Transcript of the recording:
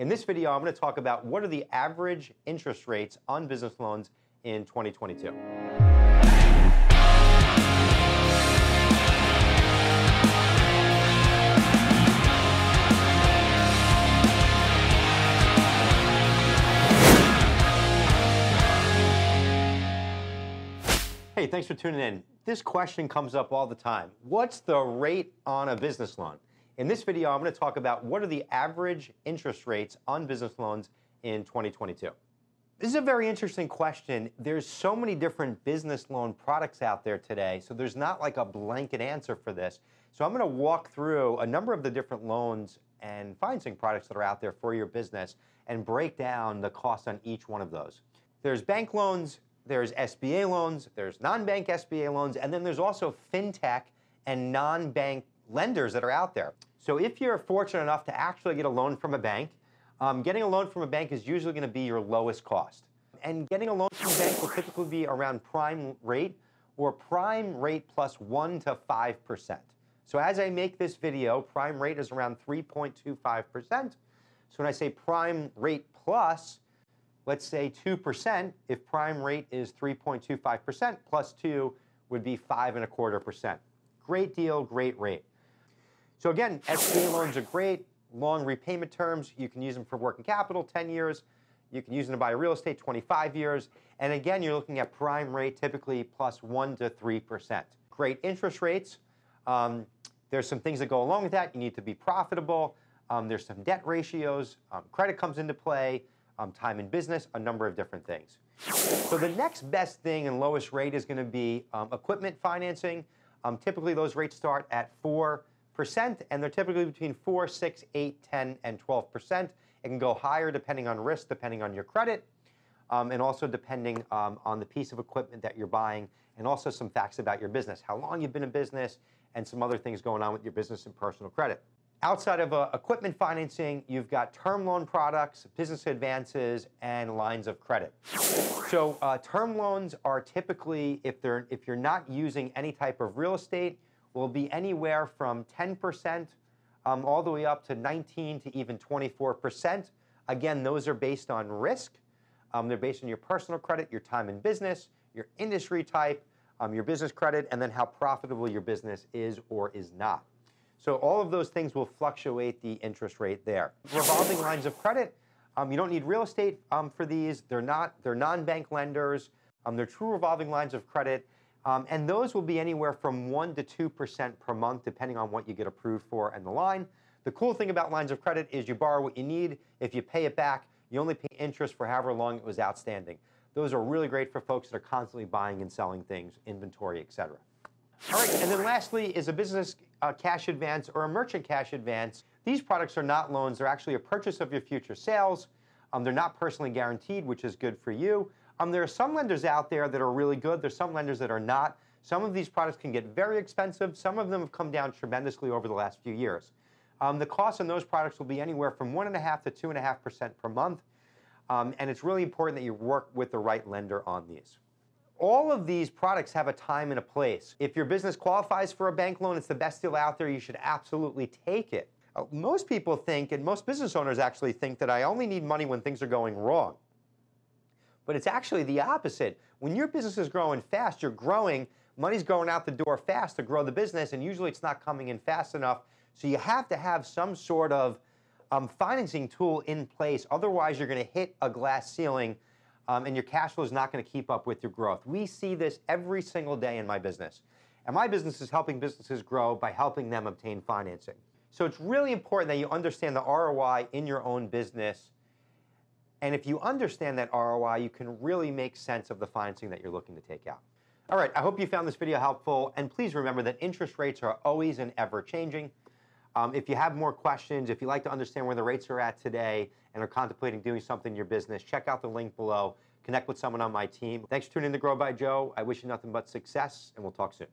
In this video, I'm going to talk about what are the average interest rates on business loans in 2022. Hey, thanks for tuning in. This question comes up all the time. What's the rate on a business loan? In this video, I'm going to talk about what are the average interest rates on business loans in 2022. This is a very interesting question. There's so many different business loan products out there today, so there's not like a blanket answer for this. So I'm going to walk through a number of the different loans and financing products that are out there for your business and break down the cost on each one of those. There's bank loans, there's SBA loans, there's non-bank SBA loans, and then there's also fintech and non-bank lenders that are out there. So if you're fortunate enough to actually get a loan from a bank, um, getting a loan from a bank is usually going to be your lowest cost. And getting a loan from a bank will typically be around prime rate or prime rate plus 1 to 5%. So as I make this video, prime rate is around 3.25%. So when I say prime rate plus, let's say 2%, if prime rate is 3.25%, plus 2 would be 5 and a quarter percent. Great deal, great rate. So again, SBA loans are great, long repayment terms. You can use them for working capital, 10 years. You can use them to buy real estate, 25 years. And again, you're looking at prime rate typically plus 1 to 3%. Great interest rates. Um, there's some things that go along with that. You need to be profitable. Um, there's some debt ratios. Um, credit comes into play um, time in business, a number of different things. So the next best thing and lowest rate is going to be um, equipment financing. Um, typically, those rates start at 4%, and they're typically between 4, 6, 8, 10, and 12%. It can go higher depending on risk, depending on your credit, um, and also depending um, on the piece of equipment that you're buying, and also some facts about your business, how long you've been in business, and some other things going on with your business and personal credit. Outside of uh, equipment financing, you've got term loan products, business advances, and lines of credit. So uh, term loans are typically, if they're if you're not using any type of real estate, will be anywhere from 10% um, all the way up to 19 to even 24%. Again, those are based on risk. Um, they're based on your personal credit, your time in business, your industry type, um, your business credit, and then how profitable your business is or is not. So all of those things will fluctuate the interest rate there. Revolving lines of credit, um, you don't need real estate um, for these. They're not. They're non-bank lenders. Um, they're true revolving lines of credit, um, and those will be anywhere from one to two percent per month, depending on what you get approved for and the line. The cool thing about lines of credit is you borrow what you need. If you pay it back, you only pay interest for however long it was outstanding. Those are really great for folks that are constantly buying and selling things, inventory, etc. All right, and then lastly is a business uh, cash advance or a merchant cash advance. These products are not loans, they're actually a purchase of your future sales. Um, they're not personally guaranteed, which is good for you. Um, there are some lenders out there that are really good. There's some lenders that are not. Some of these products can get very expensive. Some of them have come down tremendously over the last few years. Um, the cost on those products will be anywhere from 1.5 to 2.5% per month. Um, and it's really important that you work with the right lender on these. All of these products have a time and a place. If your business qualifies for a bank loan, it's the best deal out there. You should absolutely take it. Uh, most people think, and most business owners actually think, that I only need money when things are going wrong. But it's actually the opposite. When your business is growing fast, you're growing, money's going out the door fast to grow the business, and usually it's not coming in fast enough. So you have to have some sort of um, financing tool in place. Otherwise, you're going to hit a glass ceiling um, and your cash flow is not going to keep up with your growth. We see this every single day in my business. And my business is helping businesses grow by helping them obtain financing. So it's really important that you understand the ROI in your own business. And if you understand that ROI, you can really make sense of the financing that you're looking to take out. All right, I hope you found this video helpful. And please remember that interest rates are always and ever changing. Um, if you have more questions, if you'd like to understand where the rates are at today and are contemplating doing something in your business, check out the link below. Connect with someone on my team. Thanks for tuning in to Grow by Joe. I wish you nothing but success, and we'll talk soon.